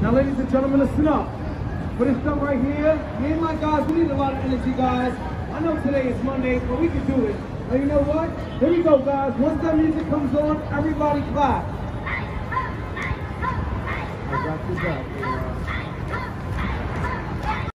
Now, ladies and gentlemen, listen up. For this stuff right here, me and my guys, we need a lot of energy, guys. I know today is Monday, but we can do it. Now, you know what? Here we go, guys. Once that music comes on, everybody clap. I got you back.